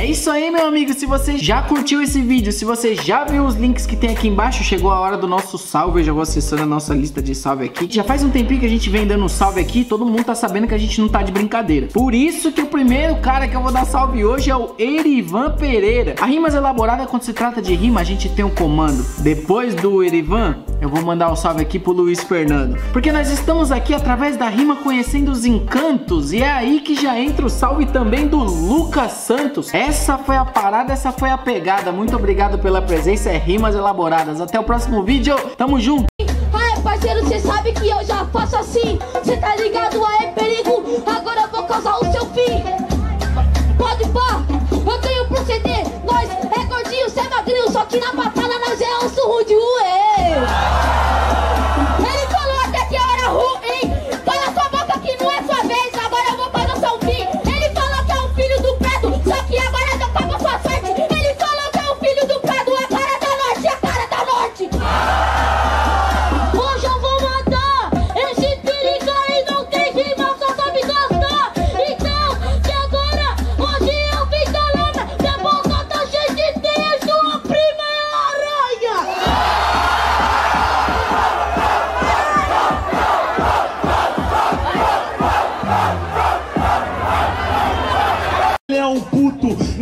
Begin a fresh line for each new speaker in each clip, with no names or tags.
É isso aí, meu amigo. Se você já curtiu esse vídeo, se você já viu os links que tem aqui embaixo, chegou a hora do nosso salve. Eu já vou acessando a nossa lista de salve aqui. Já faz um tempinho que a gente vem dando um salve aqui. Todo mundo tá sabendo que a gente não tá de brincadeira. Por isso que o primeiro cara que eu vou dar salve hoje é o Erivan Pereira. A rimas elaborada, quando se trata de rima, a gente tem um comando. Depois do Erivan, eu vou mandar um salve aqui pro Luiz Fernando. Porque nós estamos aqui através da rima conhecendo os encantos. E é aí que já entra o salve também do Lucas Santos. Essa foi a parada, essa foi a pegada. Muito obrigado pela presença. É Rimas Elaboradas. Até o próximo vídeo. Tamo junto.
Ai, parceiro, sabe que eu já faço assim. Tá ligado? Aí, perigo.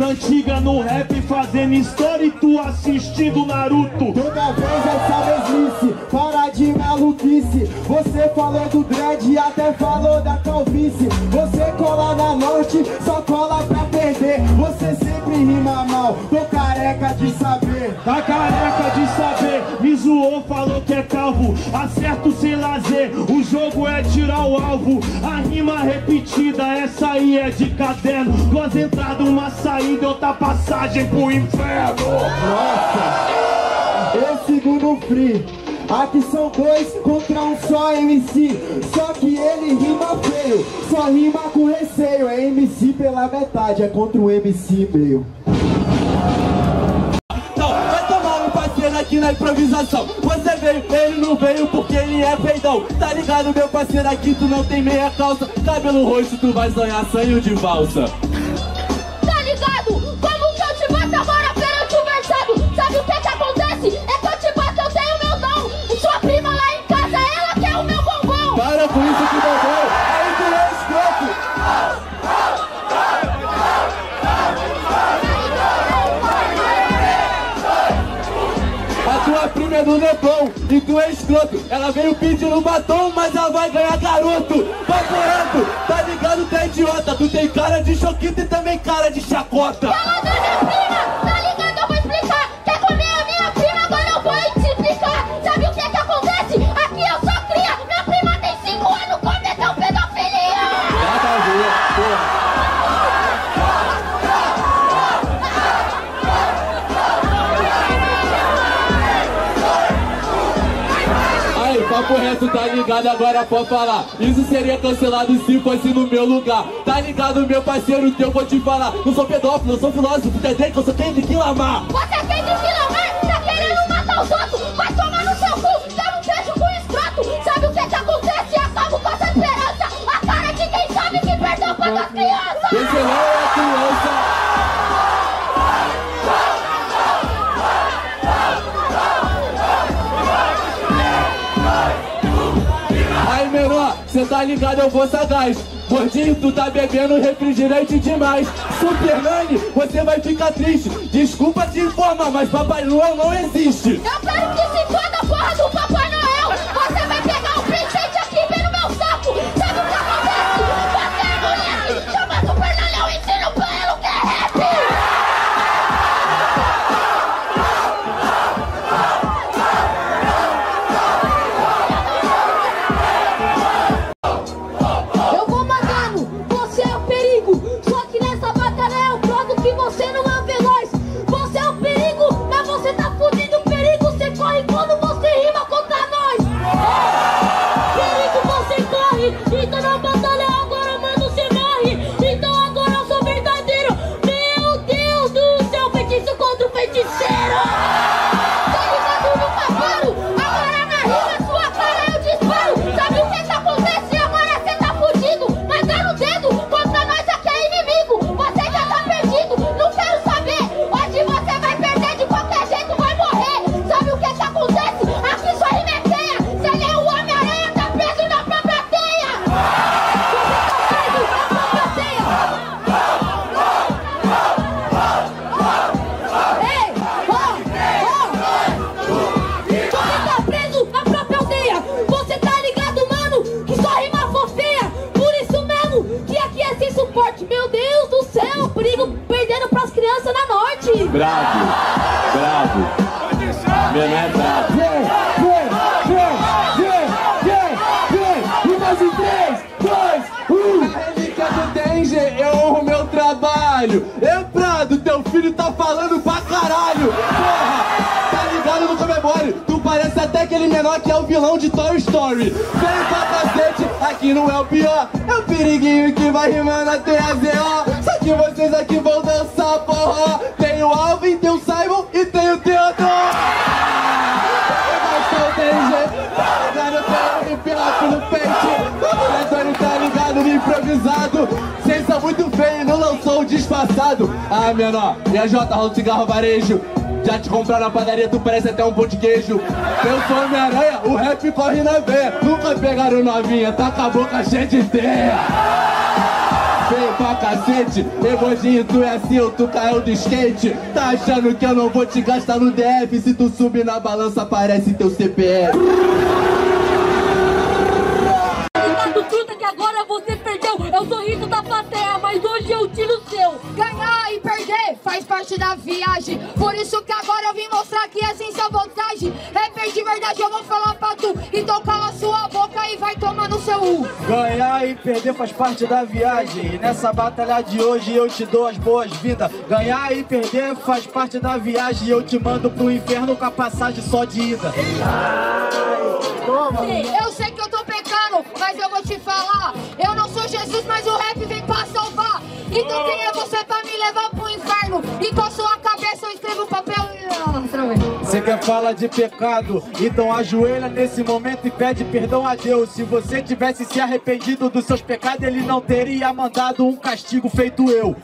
Antiga no rap fazendo história e tu assistindo Naruto.
Toda vez essa mesmice, para de maluquice. Você falou do dread e até falou da calvície. Você cola na norte, só cola pra perder. Você sempre rima mal, tô careca de saber
Tá careca de saber, me zoou, falou que é calvo. Acerto sem lazer, o jogo é tirar o alvo. A rima repetida, essa aí é de caderno. Duas entradas, uma saída, outra passagem pro inferno.
Eu sigo no free Aqui são dois contra um só MC Só que ele rima feio Só rima com receio É MC pela metade É contra um MC meio
aqui na improvisação. Você veio, ele não veio porque ele é feidão. Tá ligado, meu parceiro? Aqui tu não tem meia calça. Cabelo roxo, tu vai sonhar sonho de valsa. Do Nepão e tu é escroto. Ela veio pedindo batom, mas ela vai ganhar garoto. Vai correndo, tá ligado? Tu é idiota. Tu tem cara de choquito e também cara de chacota.
Prima, tá ligado?
Ligado? Agora pode falar. Isso seria cancelado se fosse no meu lugar. Tá ligado, meu parceiro, que eu vou te falar. Não sou pedófilo, eu sou filósofo. Entendeu que eu sou quem de Quilamar?
Você tem de filmar, tá querendo matar os outros? Vai tomar no seu cu, eu não vejo com escroto. Sabe o que que acontece? Acabo com essa esperança. A cara de quem sabe que perdeu quando as crianças.
Tá ligado, eu vou sagaz. Gordinho, tu tá bebendo refrigerante demais. Superman, você vai ficar triste. Desculpa te informar, mas Papai Noel não existe.
Eu quero que
Bravo, bravo. Menor é bravo.
Vem, vem, vem, vem, vem, vem. E mais em 3, 2, 1.
Relíquia do Danger, eu honro meu trabalho. É Prado, teu filho tá falando pra caralho. Porra, tá ligado no comemore. Tu parece até aquele menor que é o vilão de Toy Story. Vem pra cacete, aqui não é o pior. É o periguinho que vai rimando até a ZO. Só que vocês aqui vão dançar forró. Tem o Alvin, tem o Simon e tem o Theodore. Mas só tem jeito, ligado? Tem hip hop no peito. O Antônio ligado no improvisado. Cês são muito feios, não lançou o disfarçado. Ah, menor, e a J, rola cigarro varejo. Já te compraram na padaria, tu parece até um pão de queijo. Eu sou Homem-Aranha, o rap corre na veia. Nunca pegaram novinha, tá com a boca cheia de teia. Pra cacete, Egodinho, tu é assim tu caiu do skate? Tá achando que eu não vou te gastar no DF? Se tu subir na balança, aparece teu CPF.
Ligado, truta, que agora você perdeu. É o sorriso da plateia, mas hoje eu tiro seu.
Ganhar e perder faz parte da viagem. Por isso que agora eu vim mostrar que é sem sua vantagem. Rapper de verdade, eu vou falar pra tu. Então cala
Ganhar e perder faz parte da viagem. E nessa batalha de hoje eu te dou as boas-vindas. Ganhar e perder faz parte da viagem. E eu te mando pro inferno com a passagem só de ida.
Eu sei que eu tô pecando, mas eu vou te falar. Eu não sou Jesus, mas o rap vem pra salvar. Então quem é você pra me levar pro inferno? E com a sua cabeça eu escrevo o papel outra vez.
Você quer falar de pecado? Então ajoelha nesse momento e pede perdão a Deus. Se você tivesse se arrependido dos seus pecados, ele não teria mandado um castigo feito eu.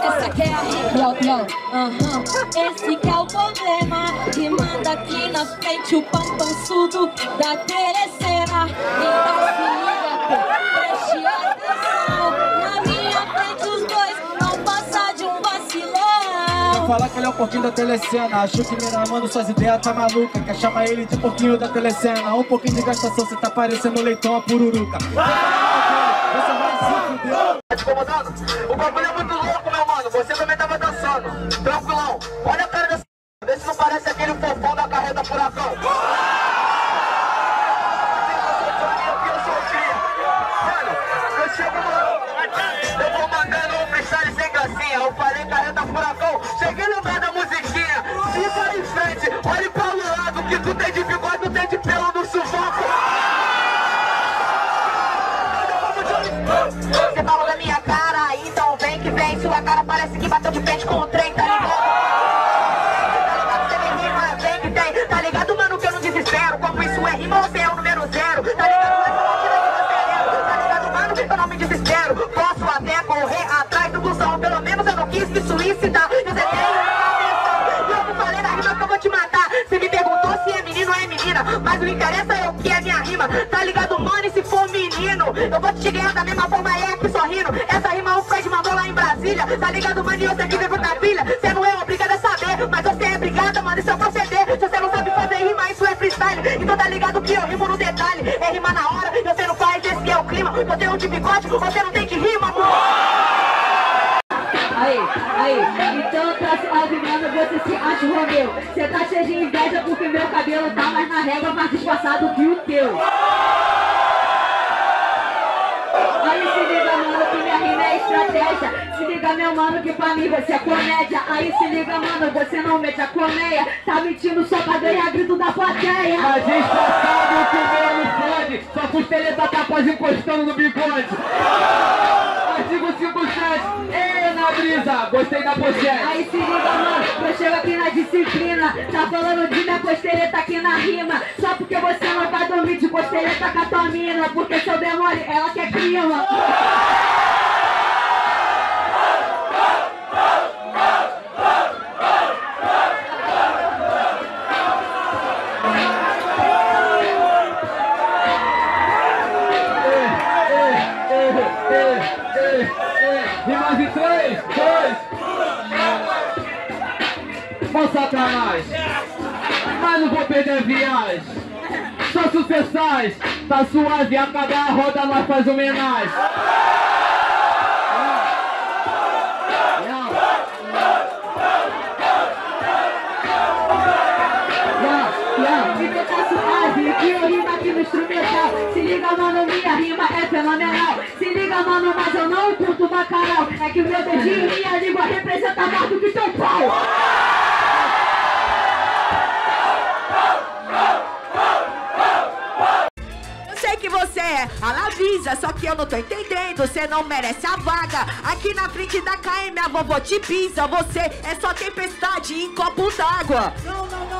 Essa que é a yo, aham. Esse que é o problema que manda aqui na frente o pampançudo da telecena. Então se liga, preste atenção.
Falar que ele é o porquinho da telecena. Achou que me namando suas ideias tá maluca. Quer chamar ele de porquinho da telecena. Um pouquinho de gastação, você tá parecendo leitão a pururuca. Fuder.
Tá incomodando? O bagulho é muito louco, meu mano. Você também tava dançando. Tranquilão. Olha a cara desse. Vê se não parece aquele fofão da carreta furacão. Parece que bateu de frente com o trem, tá ligado? Tá ligado? Rima, vem que tem. Tá ligado, mano, que eu não desespero. Como isso é rima, você é o número zero. Tá ligado? Essa batida que você é. Tá ligado, mano, que eu não me desespero. Posso até correr atrás do busão. Pelo menos eu não quis me suicidar. Eu você tem atenção. E eu não falei na rima que eu vou te matar. Você me perguntou se é menino ou é menina. Mas o interessa é o que é minha rima. Tá ligado, mano? E se for menino, eu vou te ganhar da mesma forma é que sorrindo. Essa rima Brasília. Tá ligado? E você que veio da pilha. Você não é obrigado a saber, mas você é obrigada, mano. Isso é proceder. Se você não sabe fazer rima, isso é freestyle. Então tá ligado que eu rimo no detalhe. É rima na hora, e você não faz, esse é o clima. Você é um de bigode, você não tem que rima.
Aí, então tá avisando, você se acha o Romeu. Você tá cheio de inveja porque meu cabelo tá mais na régua, mais disfarçado que o teu. Aí se liga, mano, estratégia. Se liga, meu mano, que pra mim você é comédia. Aí se liga, mano, você não mete a colmeia. Tá mentindo só pra ganhar grito da plateia.
A gente já sabe o que menos pode. Sua costeleta tá quase encostando no bigode. Artigo 57. Ei, na brisa, gostei da pochete.
Aí se liga, mano, eu chego aqui na disciplina. Tá falando de minha costeleta aqui na rima. Só porque você não vai dormir de costeleta com a tua mina. Porque seu demônio, ela quer clima.
E mais de 3, 2, 1. Vou satanás. Mas não vou perder viagem. Só sucessais.
Tá suave, a roda nós faz homenagem.
Se liga mano, minha rima é fenomenal mas eu não curto bacalhau É que o meu dedinho e minha língua representa mais do que teu pau
Eu sei que você é a Lavisa, só que eu não tô entendendo. Você não merece a vaga. Aqui na frente da KM, a vovó te pisa. Você é só tempestade em copo d'água.
Não, não, não,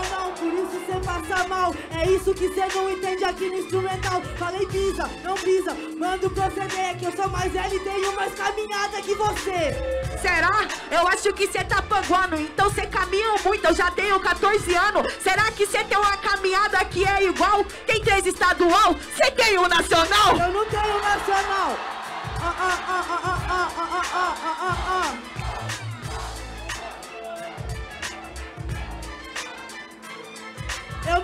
passa mal. É isso que cê não entende aqui no instrumental. Falei pisa, não pisa, mando proceder. Que eu sou mais velho e tenho mais caminhada que você.
Será? Eu acho que você tá panguando, então você caminha muito. Eu já tenho 14 anos. Será que você tem uma caminhada que é igual? Tem três estadual? Você tem um nacional?
Eu não tenho nacional. Ah, ah, ah, ah, ah, ah, ah, ah, ah, ah, ah.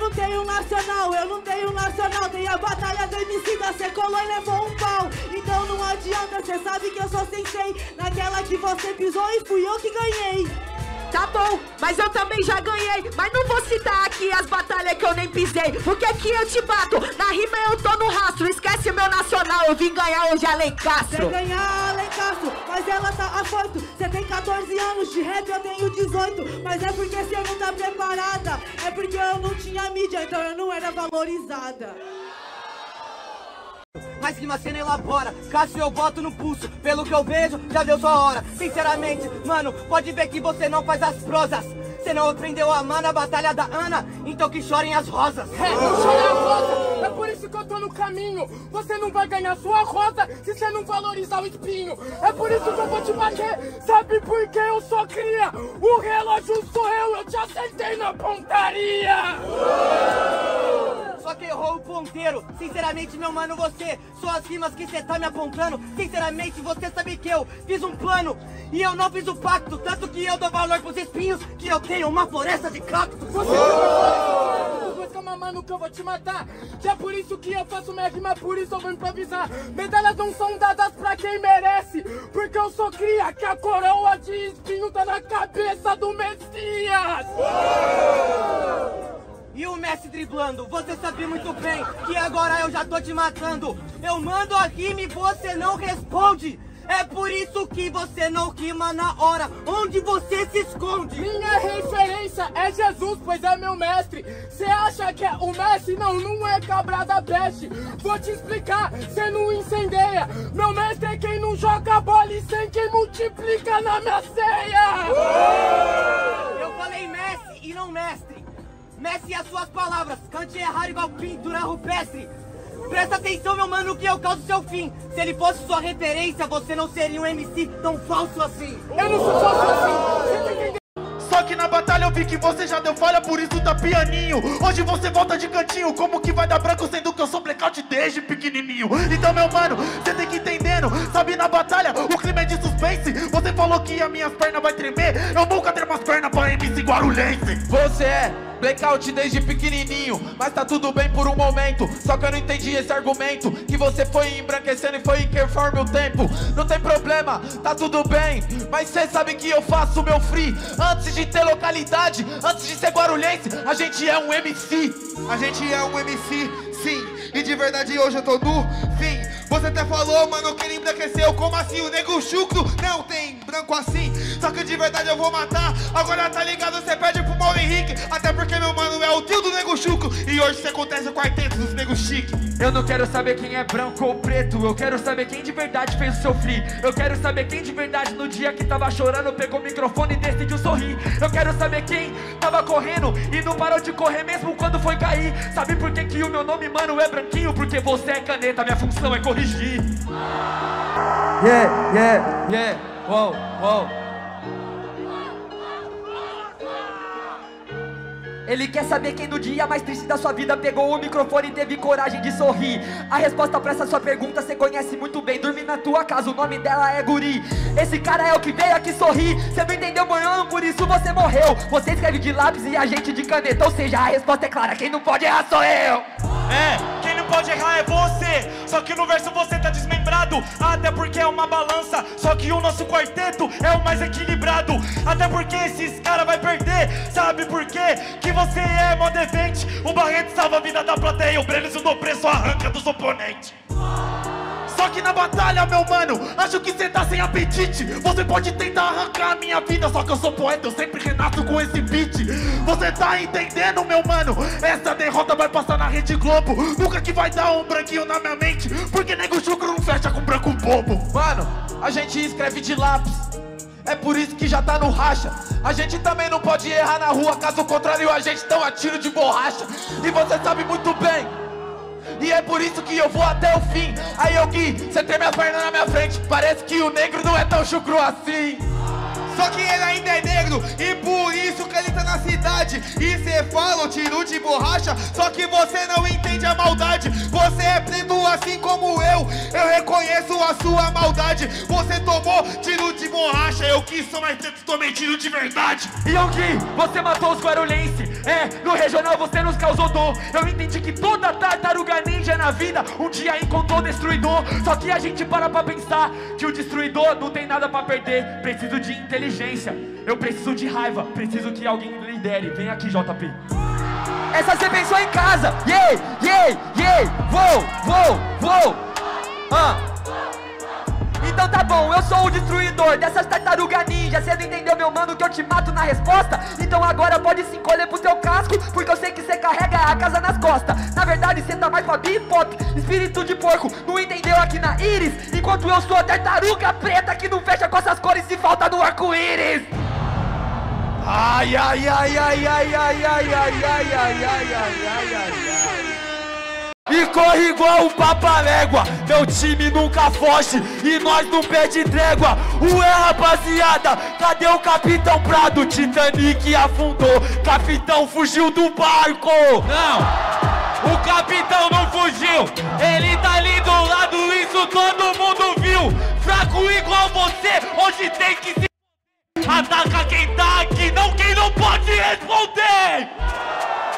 Não tenho nacional, eu não tenho nacional. Tem a batalha do MC da cê colou e levou um pau. Então não adianta, cê sabe que eu sou sensei. Naquela que você pisou e fui eu que ganhei.
Tá bom, mas eu também já ganhei. Mas não vou citar aqui as batalhas que eu nem pisei. Porque aqui eu te bato. Na rima eu tô no rastro. Esquece meu nacional. Eu vim ganhar hoje Além
Cê
Castro.
ganhar Alencastro, mas ela tá afoito. Cê tem 14 anos de rap, eu tenho 18. Mas é porque cê não tá preparada. É porque eu não tinha mídia, então eu não era valorizada.
Mas cê não elabora, Cássio eu boto no pulso Pelo que eu vejo, já deu sua hora Sinceramente, mano, pode ver que você não faz as prosas Cê não aprendeu a amar na batalha da Ana Então que chorem as rosas
É, chora a rosa, é por isso que eu tô no caminho. Você não vai ganhar sua rosa se você não valorizar o espinho. É por isso que eu vou te bater, sabe por que eu sou cria? O relógio sou eu, eu te acertei na pontaria.
Só que errou o ponteiro Sinceramente, meu mano, você Suas rimas que cê tá me apontando Sinceramente, você sabe que eu fiz um plano E eu não fiz o pacto Tanto que eu dou valor pros espinhos Que eu tenho uma floresta de cactos
Depois calma, mano, que eu vou te matar. Que é por isso que eu faço minha rima, por isso eu vou improvisar. Medalhas não são dadas pra quem merece. Porque eu sou cria, que a coroa de espinho tá na cabeça do Messias.
E o Messi driblando, você sabe muito bem que agora eu já tô te matando. Eu mando a rima e você não responde. É por isso que você não rima na hora onde você se esconde.
Minha referência é Jesus, pois é meu mestre. Cê acha que é o Messi? Não, não é cabra da peste. Vou te explicar, cê não incendeia. Meu mestre é quem não joga bola e sem quem multiplica na minha ceia.
Eu falei Messi e não mestre. Messi as suas palavras, cante errar igual pintura rupestre. Presta atenção, meu mano, que eu causo seu fim. Se ele fosse sua referência, você não seria um MC tão falso assim.
Eu não sou falso assim. Tá?
Só que na batalha eu vi que você já deu falha, por isso tá pianinho. Hoje você volta de cantinho, como que vai dar branco sendo que eu sou blackout desde pequenininho? Então, meu mano, você tem que entendendo. Sabe, na batalha o clima é de suspense. Você falou que as minhas pernas vai tremer. Eu nunca tenho umas pernas pra MC Guarulhense.
Você é blackout desde pequenininho, mas tá tudo bem por um momento. Só que eu não entendi esse argumento que você foi embranquecendo e foi conforme o tempo. Não tem problema, tá tudo bem, mas cê sabe que eu faço meu free antes de ter localidade, antes de ser guarulhense. A gente é um MC.
A gente é um MC, sim. E de verdade hoje eu tô no fim. Você até falou, mano, que ele embranqueceu. Como assim? O nego chucro não tem branco assim. Só que de verdade eu vou matar. Agora tá ligado, você perde pro Paulo Henrique. Até porque meu mano é o tio do nego chucro. E hoje isso acontece o quarteto dos negros chique.
Eu não quero saber quem é branco ou preto. Eu quero saber quem de verdade fez o seu free. Eu quero saber quem de verdade no dia que tava chorando pegou o microfone e decidiu sorrir. Eu quero saber quem tava correndo e não parou de correr mesmo quando foi cair. Sabe por que, que o meu nome, mano, é branquinho? Porque você é caneta, minha função é corrigir.
Yeah, yeah, yeah, wow, wow.
Ele quer saber quem no dia mais triste da sua vida pegou o microfone e teve coragem de sorrir. A resposta pra essa sua pergunta você conhece muito bem. Dormir na tua casa, o nome dela é Guri. Esse cara é o que veio aqui sorrir. Você não entendeu, manhã, por isso você morreu. Você escreve de lápis e a gente de caneta. Ou seja, a resposta é clara: quem não pode errar sou eu.
É, pode errar é você. Só que no verso você tá desmembrado. Até porque é uma balança. Só que o nosso quarteto é o mais equilibrado. Até porque esses caras vai perder. Sabe por quê? Que você é event. O Barreto salva a vida da plateia. O Brenes no preço arranca dos oponentes. Só que na batalha, meu mano, acho que cê tá sem apetite. Você pode tentar arrancar a minha vida, só que eu sou poeta, eu sempre renato com esse beat. Você tá entendendo, meu mano? Essa derrota vai passar na Rede Globo. Nunca que vai dar um branquinho na minha mente, porque nego chucro não fecha com branco bobo.
Mano, a gente escreve de lápis. É por isso que já tá no racha. A gente também não pode errar na rua, caso contrário a gente tão a tiro de borracha. E você sabe muito bem. E é por isso que eu vou até o fim. Aí eu Gui, você tem minhas pernas na minha frente. Parece que o negro não é tão chucro assim.
Só que ele ainda é negro e por isso que ele tá na cidade. E cê fala, tiro de borracha, só que você não entende a maldade. Você é preto assim como eu, eu reconheço a sua maldade. Você tomou tiro de borracha, eu que sou mais preto, tomei tiro de verdade.
Yongi, você matou os guarulhenses. É, no regional você nos causou dor. Eu entendi que toda tartaruga ninja na vida um dia encontrou o destruidor. Só que a gente para pra pensar que o destruidor não tem nada pra perder. Preciso de inteligência. Eu preciso de raiva. Preciso que alguém lidere. Vem aqui, JP.
Essa você pensou em casa. Yeah, yeah, yeah. Vou, vou, vou. Ah. Então tá bom, eu sou o destruidor dessas tartarugas ninja. Cê não entendeu, meu mano, que eu te mato na resposta? Então agora pode se encolher pro seu casco, porque eu sei que cê carrega a casa nas costas. Na verdade, cê tá mais pra bipop, espírito de porco. Não entendeu aqui na íris? Enquanto eu sou a tartaruga preta que não fecha com essas cores e falta do arco-íris.
Ai, ai, ai, ai, ai, ai, ai, ai, ai, ai, ai, ai, ai, ai, ai. E corre igual um paparégua, meu time nunca foge e nós não perde trégua. Ué, rapaziada, cadê o Capitão Prado? Titanic afundou, Capitão fugiu do barco.
Não, o capitão não fugiu, ele tá ali do lado, isso todo mundo viu. Fraco igual você, hoje tem que se. Ataca quem tá aqui, não quem não pode responder.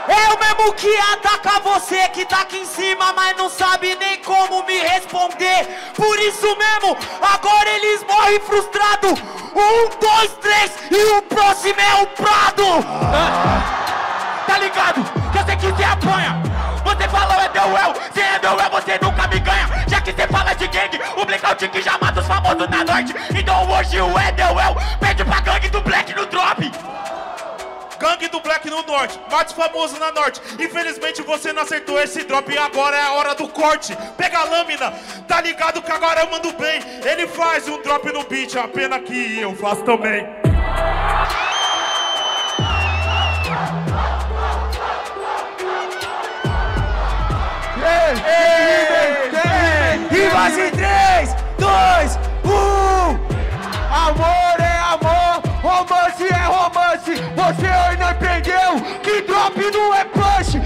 Eu mesmo que ataca você que tá aqui em cima, mas não sabe nem como me responder. Por isso mesmo, agora eles morrem frustrados. Um, dois, três e o próximo é o Prado.
Tá ligado? Que eu sei que você apanha. Você falou é meu eu, se é meu eu, você nunca me ganha. Já que você fala de gangue, o blackout que já mata os famosos na norte. Então hoje o é eu, pede pra gangue do black no drop.
Gangue do Black no norte, mate famoso na norte. Infelizmente você não acertou esse drop e agora é a hora do corte. Pega a lâmina, tá ligado que agora eu mando bem. Ele faz um drop no beat, a pena que eu faço também.
Rimas em 3, 2, 1 Amor é amor, romance é romance Você hoje não entendeu que drop não é punch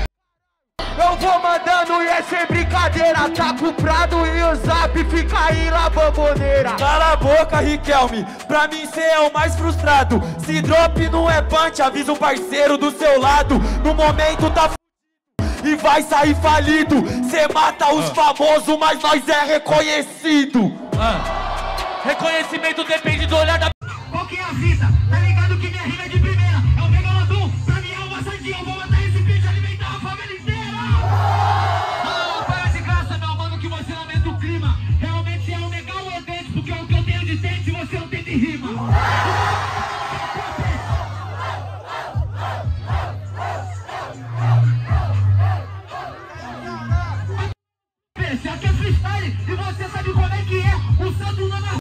Eu vou mandando e é sem brincadeira Tá com o Prado e o Zap fica aí lá bamboneira Cala a boca, Riquelme, pra mim cê é o mais frustrado Se drop não é punch, avisa o parceiro do seu lado No momento tá e vai sair falido. Cê mata os famosos, mas nós é reconhecido.
Reconhecimento depende do olhar da.
Qual que é a vida? Tá ligado que minha rima é de freestyle e você sabe como é que é. O santo não é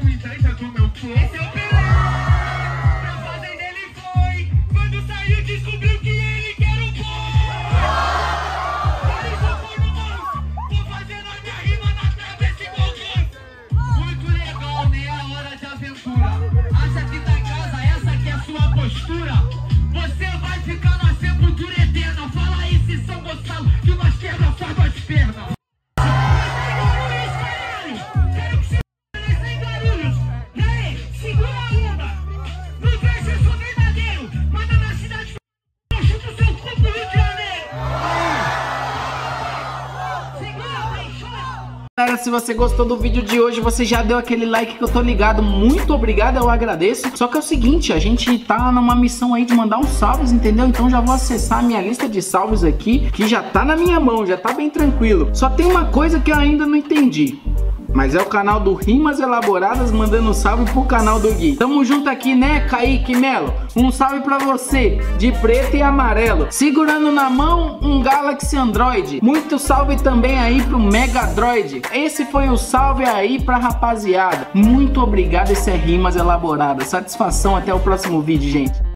we take
Galera, se você gostou do vídeo de hoje, você já deu aquele like que eu tô ligado. Muito obrigado, eu agradeço. Só que é o seguinte, a gente tá numa missão aí de mandar uns salves, entendeu? Então já vou acessar a minha lista de salves aqui, que já tá na minha mão, já tá bem tranquilo. Só tem uma coisa que eu ainda não entendi. Mas é o canal do Rimas Elaboradas mandando um salve pro canal do Gui. Tamo junto aqui, né, Kaique Melo? Um salve pra você, de preto e amarelo. Segurando na mão um Galaxy Android. Muito salve também aí pro Mega Droid. Esse foi o salve aí pra rapaziada. Muito obrigado, esse é Rimas Elaboradas. Satisfação, até o próximo vídeo, gente.